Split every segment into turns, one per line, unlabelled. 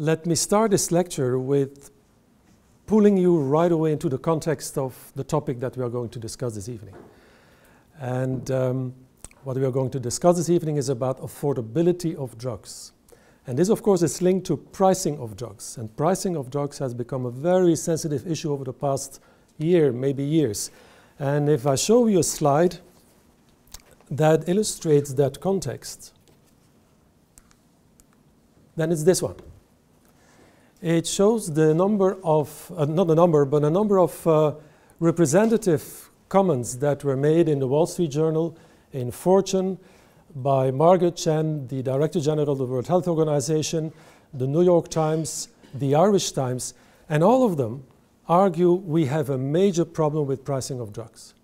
let me start this lecture with pulling you right away into the context of the topic that we are going to discuss this evening. And um, what we are going to discuss this evening is about affordability of drugs. And this, of course, is linked to pricing of drugs. And pricing of drugs has become a very sensitive issue over the past year, maybe years. And if I show you a slide that illustrates that context, then it's this one. It shows the number of, uh, not the number, but a number of uh, representative comments that were made in the Wall Street Journal, in Fortune, by Margaret Chan, the Director General of the World Health Organization, the New York Times, the Irish Times, and all of them argue we have a major problem with pricing of drugs.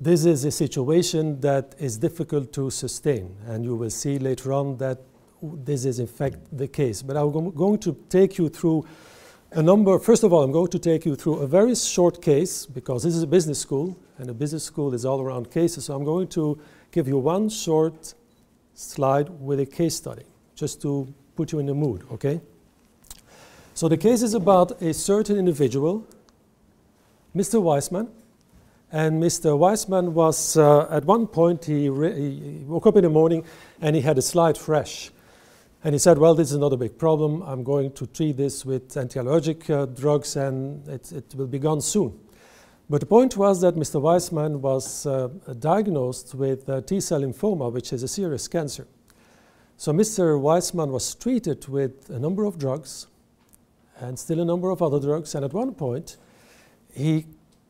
This is a situation that is difficult to sustain, and you will see later on that this is in fact the case. But I'm going to take you through a number, first of all, I'm going to take you through a very short case because this is a business school and a business school is all around cases. So I'm going to give you one short slide with a case study just to put you in the mood, okay? So the case is about a certain individual, Mr. Weissman. And Mr. Weissman was, uh, at one point, he, he woke up in the morning and he had a slide fresh. And he said, well, this is not a big problem. I'm going to treat this with anti-allergic uh, drugs and it, it, will be gone soon. But the point was that Mr. Weissman was uh, diagnosed with uh, T-cell lymphoma, which is a serious cancer. So Mr. Weissman was treated with a number of drugs and still a number of other drugs. And at one point, he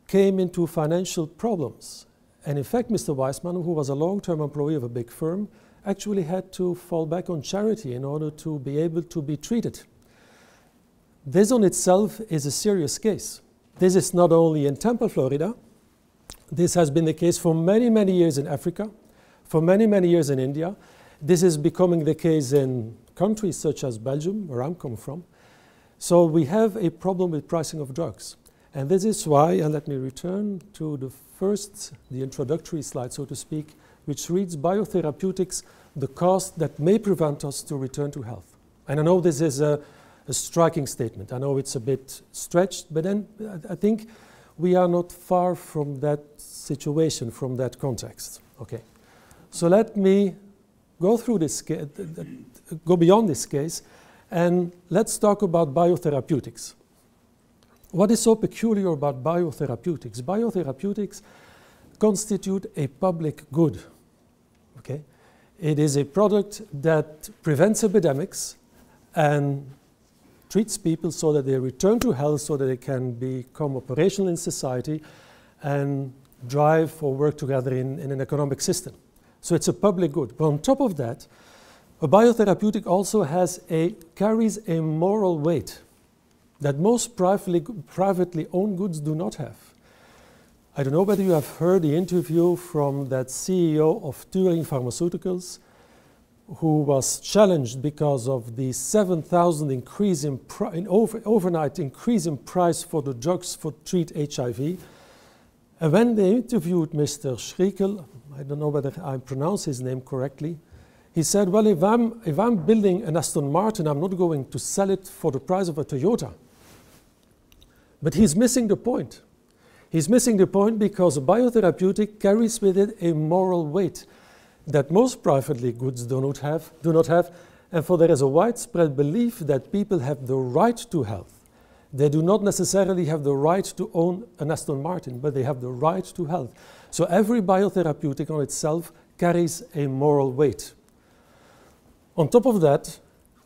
came into financial problems. And in fact, Mr. Weissman, who was a long-term employee of a big firm, actually had to fall back on charity in order to be able to be treated. This on itself is a serious case. This is not only in Tampa, Florida. This has been the case for many, many years in Africa, for many, many years in India. This is becoming the case in countries such as Belgium, where I'm coming from. So we have a problem with pricing of drugs. And this is why, and let me return to the first, the introductory slide, so to speak, which reads biotherapeutics the cost that may prevent us to return to health. And I know this is a, a striking statement. I know it's a bit stretched, but then I think we are not far from that situation, from that context. Okay. So let me go through this, go beyond this case, and let's talk about biotherapeutics. What is so peculiar about biotherapeutics? Biotherapeutics constitute a public good. Okay? It is a product that prevents epidemics and treats people so that they return to health, so that they can become operational in society and drive or work together in, in an economic system. So it's a public good. But on top of that, a biotherapeutic also has a, carries a moral weight that most privately, privately owned goods do not have. I don't know whether you have heard the interview from that CEO of Turing Pharmaceuticals who was challenged because of the 7,000 increase in, in over, overnight increase in price for the drugs for treat HIV. And when they interviewed Mr. Schriekel, I don't know whether I pronounce his name correctly, he said, well, if I'm, if I'm building an Aston Martin, I'm not going to sell it for the price of a Toyota. But he's missing the point. He's missing the point because a biotherapeutic carries with it a moral weight that most privately goods do not have, do not have, and for there is a widespread belief that people have the right to health. They do not necessarily have the right to own an Aston Martin, but they have the right to health. So every biotherapeutic on itself carries a moral weight. On top of that,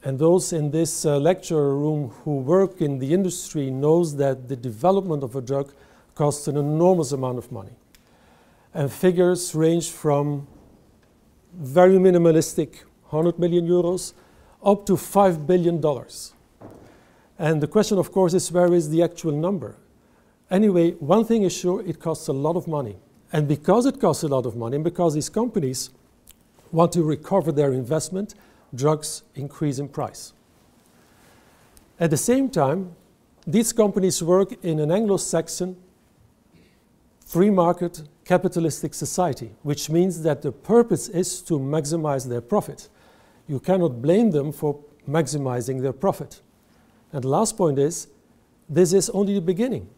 and those in this uh, lecture room who work in the industry knows that the development of a drug costs an enormous amount of money. And figures range from very minimalistic 100 million euros up to 5 billion dollars. And the question, of course, is where is the actual number? Anyway, one thing is sure, it costs a lot of money. And because it costs a lot of money, and because these companies want to recover their investment, drugs increase in price. At the same time, these companies work in an Anglo-Saxon free market capitalistic society, which means that the purpose is to maximize their profit. You cannot blame them for maximizing their profit. And the last point is this is only the beginning.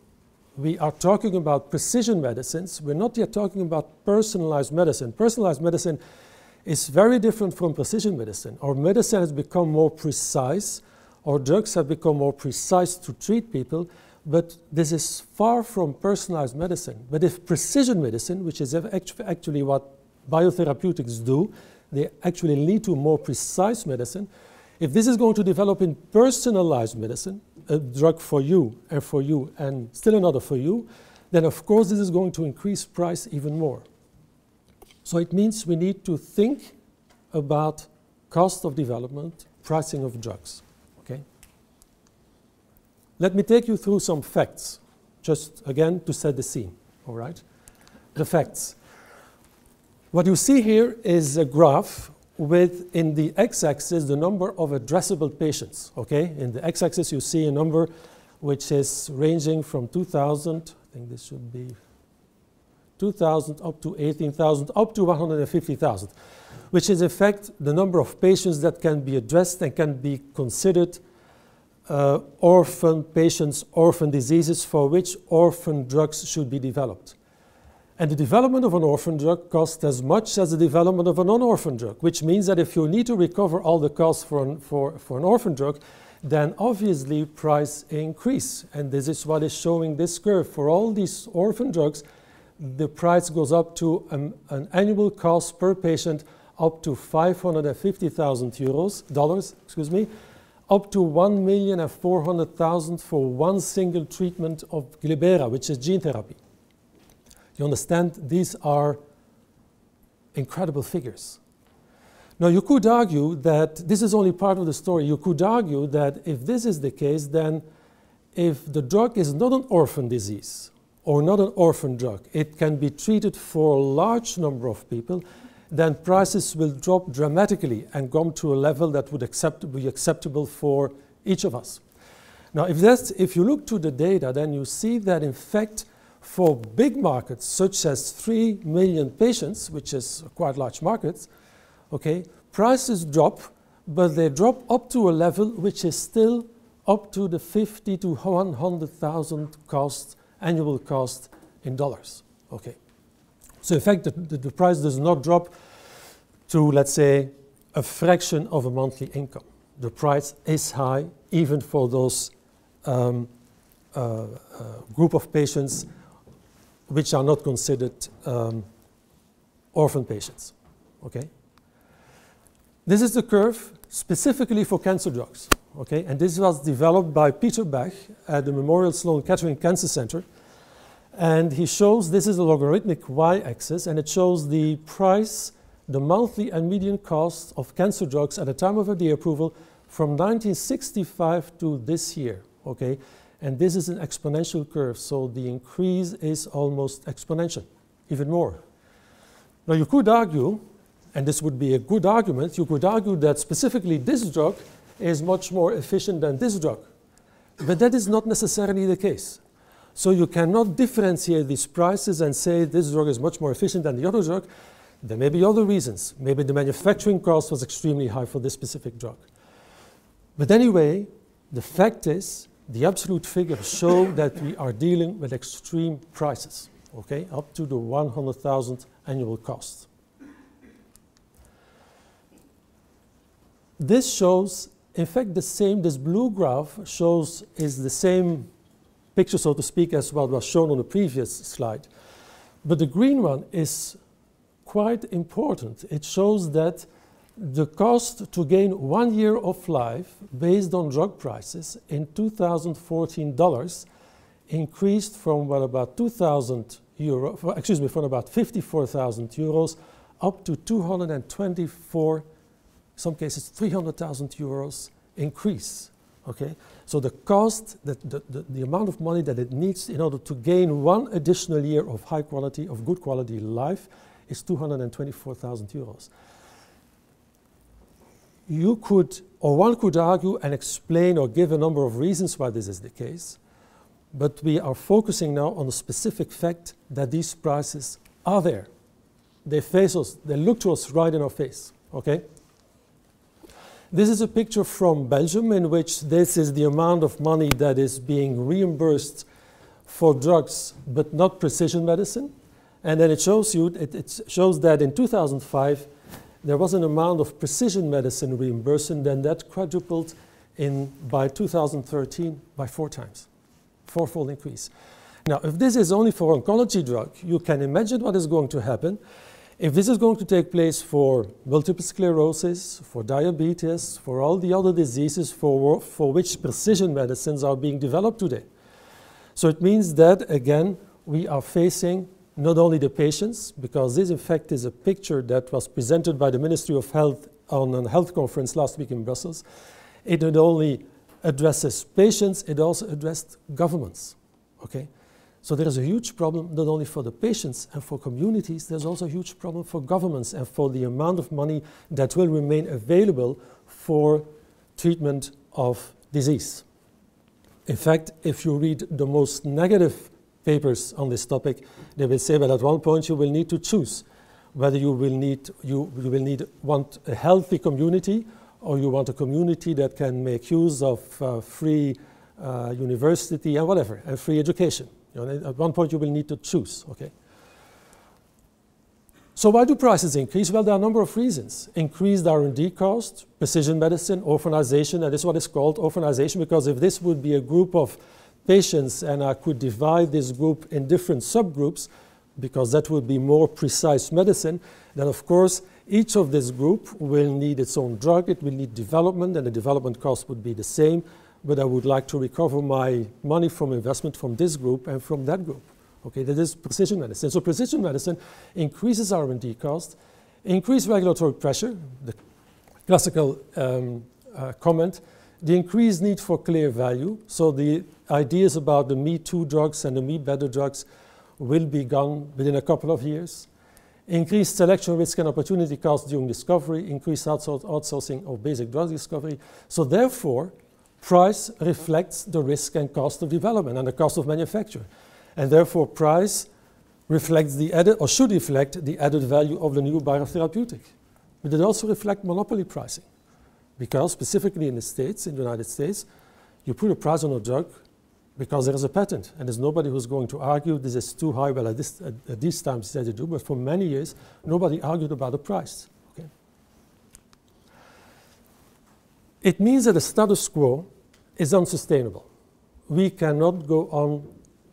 We are talking about precision medicines. We're not yet talking about personalized medicine. Personalized medicine is very different from precision medicine. Our medicine has become more precise, our drugs have become more precise to treat people, but this is far from personalized medicine. But if precision medicine, which is actually what biotherapeutics do, they actually lead to more precise medicine. If this is going to develop in personalized medicine, a drug for you and for you and still another for you, then of course this is going to increase price even more. So it means we need to think about cost of development, pricing of drugs. Okay? Let me take you through some facts, just again to set the scene. All right? The facts. What you see here is a graph with, in the x-axis, the number of addressable patients. Okay? In the x-axis, you see a number which is ranging from 2,000, I think this should be 2,000 up to 18,000 up to 150,000, which is in fact the number of patients that can be addressed and can be considered uh, orphan patients, orphan diseases for which orphan drugs should be developed. And the development of an orphan drug costs as much as the development of a non-orphan drug, which means that if you need to recover all the costs for an, for, for an orphan drug, then obviously price increase. And this is what is showing this curve. For all these orphan drugs, the price goes up to um, an annual cost per patient up to 550,000 euros, dollars, excuse me, up to 1,400,000 for one single treatment of Glybera, which is gene therapy. You understand? These are incredible figures. Now, you could argue that this is only part of the story. You could argue that if this is the case, then if the drug is not an orphan disease or not an orphan drug, it can be treated for a large number of people, then prices will drop dramatically and come to a level that would accept, be acceptable for each of us. Now, if, that's, if you look to the data, then you see that in fact, for big markets such as 3 million patients, which is quite large markets, okay, prices drop, but they drop up to a level which is still up to the 50 to 100,000 cost, annual cost in dollars. Okay. So in fact, the, the, price does not drop to, let's say, a fraction of a monthly income. The price is high, even for those um, uh, uh, group of patients which are not considered um, orphan patients. Okay? This is the curve specifically for cancer drugs. Okay? And this was developed by Peter Bach at the Memorial Sloan Kettering Cancer Center. And he shows this is a logarithmic y-axis, and it shows the price, the monthly and median cost of cancer drugs at the time of FDA approval from 1965 to this year. Okay? And this is an exponential curve, so the increase is almost exponential, even more. Now you could argue, and this would be a good argument, you could argue that specifically this drug is much more efficient than this drug. But that is not necessarily the case. So you cannot differentiate these prices and say this drug is much more efficient than the other drug. There may be other reasons. Maybe the manufacturing cost was extremely high for this specific drug. But anyway, the fact is the absolute figures show that we are dealing with extreme prices, okay, up to the 100,000 annual cost. This shows, in fact, the same, this blue graph shows, is the same picture, so to speak, as what was shown on the previous slide. But the green one is quite important. It shows that the cost to gain one year of life based on drug prices in 2014 dollars increased from what about 2,000 euro, excuse me, from about 54,000 euros up to 224, some cases 300,000 euros increase. Okay, so the cost, the, the, the, the amount of money that it needs in order to gain one additional year of high quality, of good quality life is 224,000 euros you could, or one could argue and explain or give a number of reasons why this is the case, but we are focusing now on the specific fact that these prices are there. They face us, they look to us right in our face, okay? This is a picture from Belgium in which this is the amount of money that is being reimbursed for drugs, but not precision medicine. And then it shows you, it, it shows that in 2005, there was an amount of precision medicine reimbursement, then that quadrupled in, by 2013 by four times, fourfold increase. Now, if this is only for oncology drug, you can imagine what is going to happen if this is going to take place for multiple sclerosis, for diabetes, for all the other diseases for, for which precision medicines are being developed today. So it means that, again, we are facing not only the patients, because this, in fact, is a picture that was presented by the Ministry of Health on a health conference last week in Brussels. It not only addresses patients, it also addressed governments. Okay? So there is a huge problem not only for the patients and for communities, there's also a huge problem for governments and for the amount of money that will remain available for treatment of disease. In fact, if you read the most negative papers on this topic, they will say that at one point you will need to choose whether you will need, you, you will need want a healthy community or you want a community that can make use of uh, free uh, university and whatever, and free education. You know, at one point you will need to choose, okay? So why do prices increase? Well, there are a number of reasons. Increased R&D cost, precision medicine, orphanization, and this is what is called orphanization because if this would be a group of patients and I could divide this group in different subgroups, because that would be more precise medicine, then of course each of this group will need its own drug, it will need development, and the development cost would be the same, but I would like to recover my money from investment from this group and from that group. Okay, that is precision medicine. So precision medicine increases R&D cost, increase regulatory pressure, the classical um, uh, comment, the increased need for clear value. So the ideas about the me too drugs and the me better drugs will be gone within a couple of years. Increased selection risk and opportunity cost during discovery, increased outsourcing of basic drug discovery. So therefore, price reflects the risk and cost of development and the cost of manufacture. And therefore, price reflects the added, or should reflect the added value of the new biotherapeutic. But it also reflects monopoly pricing. Because specifically in the States, in the United States, you put a price on a drug because there is a patent, and there's nobody who's going to argue this is too high. Well, at, this, at, at these times they do, but for many years, nobody argued about the price. Okay? It means that the status quo is unsustainable. We cannot go on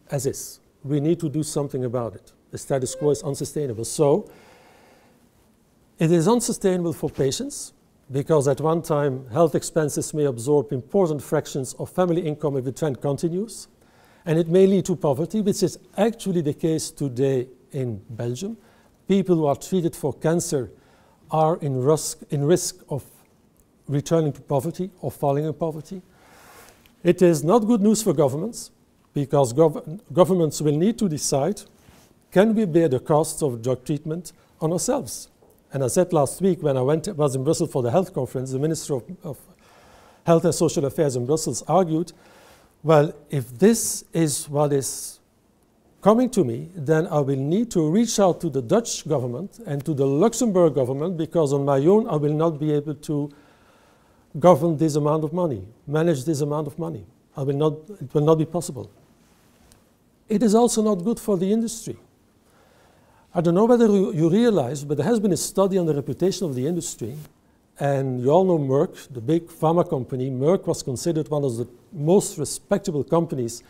as is. We need to do something about it. The status quo is unsustainable. So it is unsustainable for patients because at one time health expenses may absorb important fractions of family income if the trend continues. And it may lead to poverty, which is actually the case today in Belgium. People who are treated for cancer are in risk, in risk of returning to poverty or falling in poverty. It is not good news for governments because gov governments will need to decide can we bear the costs of drug treatment on ourselves? And I said last week when I went, was in Brussels for the health conference, the Minister of, of Health and Social Affairs in Brussels argued, well, if this is what is coming to me, then I will need to reach out to the Dutch government and to the Luxembourg government because on my own I will not be able to govern this amount of money, manage this amount of money. I will not, it will not be possible. It is also not good for the industry. I don't know whether you realize, but there has been a study on the reputation of the industry. And you all know Merck, the big pharma company. Merck was considered one of the most respectable companies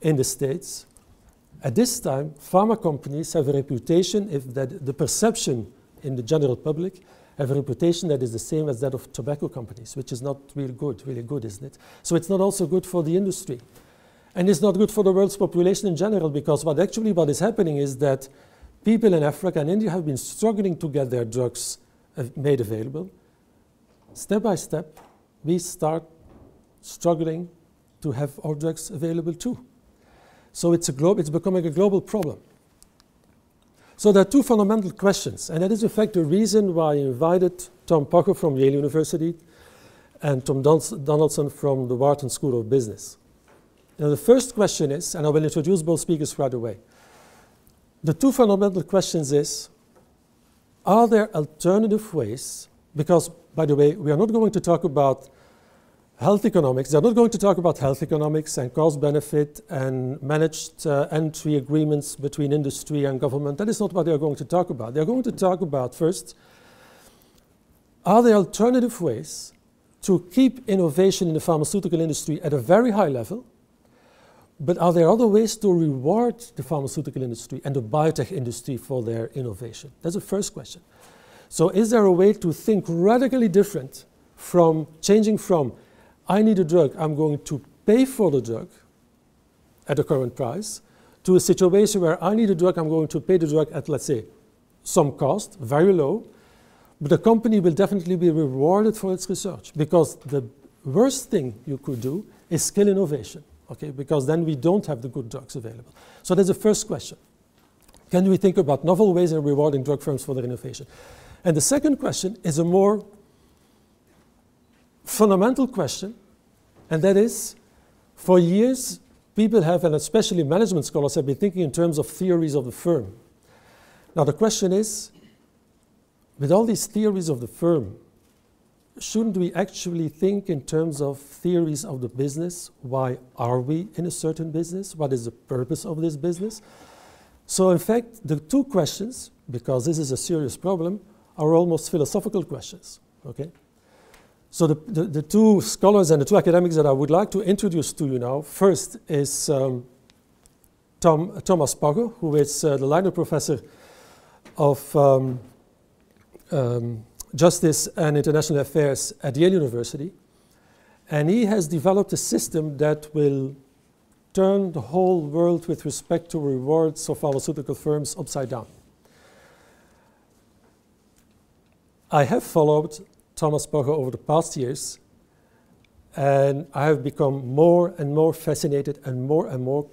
in the States. At this time, pharma companies have a reputation, if that the perception in the general public have a reputation that is the same as that of tobacco companies, which is not really good, really good, isn't it? So it's not also good for the industry. And it's not good for the world's population in general, because what actually what is happening is that people in Africa and India have been struggling to get their drugs uh, made available. Step by step, we start struggling to have our drugs available too. So it's, a glo- it's becoming a global problem. So there are two fundamental questions, and that is in fact the reason why I invited Tom Pogge from Yale University and Tom Donaldson from the Wharton School of Business. Now the first question is, and I will introduce both speakers right away. The two fundamental questions is, are there alternative ways, because by the way, we are not going to talk about health economics. They're not going to talk about health economics and cost benefit and managed uh, entry agreements between industry and government. That is not what they're going to talk about. They're going to talk about first, are there alternative ways to keep innovation in the pharmaceutical industry at a very high level? But are there other ways to reward the pharmaceutical industry and the biotech industry for their innovation? That's the first question. So is there a way to think radically different from changing from I need a drug, I'm going to pay for the drug at the current price, to a situation where I need a drug, I'm going to pay the drug at, let's say, some cost, very low, but the company will definitely be rewarded for its research because the worst thing you could do is kill innovation, okay, because then we don't have the good drugs available. So that's the first question. Can we think about novel ways of rewarding drug firms for their innovation? And the second question is a more fundamental question, and that is, for years, people have, and especially management scholars, have been thinking in terms of theories of the firm. Now the question is, with all these theories of the firm, shouldn't we actually think in terms of theories of the business? Why are we in a certain business? What is the purpose of this business? So in fact, the two questions, because this is a serious problem, are almost philosophical questions, okay? So the, the, the, two scholars and the two academics that I would like to introduce to you now, first is um, Tom, Thomas Pogge, who is uh, the Leitner Professor of um, um, Justice and International Affairs at Yale University. And he has developed a system that will turn the whole world with respect to rewards of pharmaceutical firms upside down. I have followed Thomas Pogge over the past years, and I have become more and more fascinated and more and more,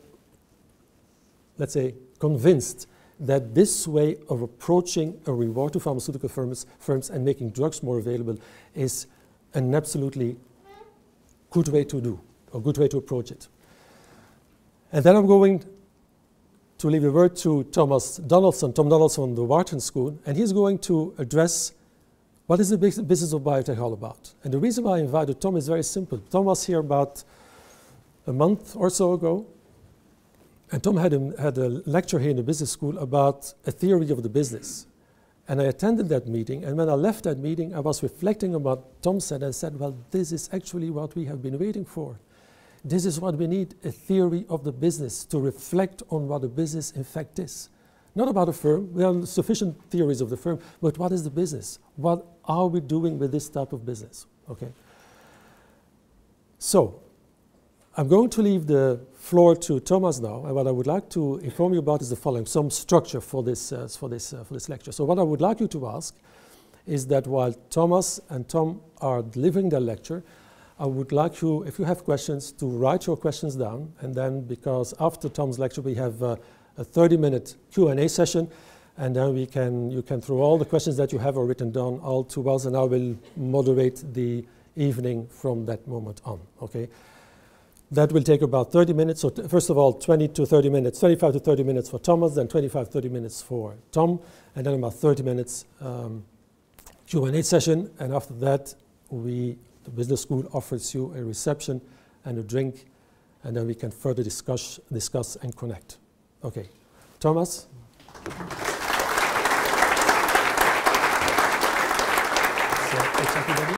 let's say, convinced that this way of approaching a reward to pharmaceutical firms, firms and making drugs more available is an absolutely good way to do, a good way to approach it. And then I'm going to leave a word to Thomas Donaldson, Tom Donaldson the Wharton School, and he's going to address what is the business of biotech all about? And the reason why I invited Tom is very simple. Tom was here about a month or so ago, and Tom had a, had a lecture here in the business school about a theory of the business. And I attended that meeting, and when I left that meeting, I was reflecting on what Tom said and said, well, this is actually what we have been waiting for. This is what we need, a theory of the business to reflect on what a business in fact is. Not about a firm, we have sufficient theories of the firm, but what is the business? What are we doing with this type of business? Okay. So, I'm going to leave the floor to Thomas now, and what I would like to inform you about is the following, some structure for this, uh, for this, uh, for this lecture. So what I would like you to ask is that while Thomas and Tom are delivering their lecture, I would like you, if you have questions, to write your questions down, and then because after Tom's lecture we have uh, a 30-minute Q&A session, and then we can, you can throw all the questions that you have or written down all to us, and I will moderate the evening from that moment on, okay? That will take about 30 minutes. So first of all, 20 to 30 minutes, 25 to 30 minutes for Thomas, then 25, 30 minutes for Tom, and then about 30 minutes um, Q&A session. And after that, we, the business school offers you a reception and a drink, and then we can further discuss, discuss and connect. Okay, Thomas? So,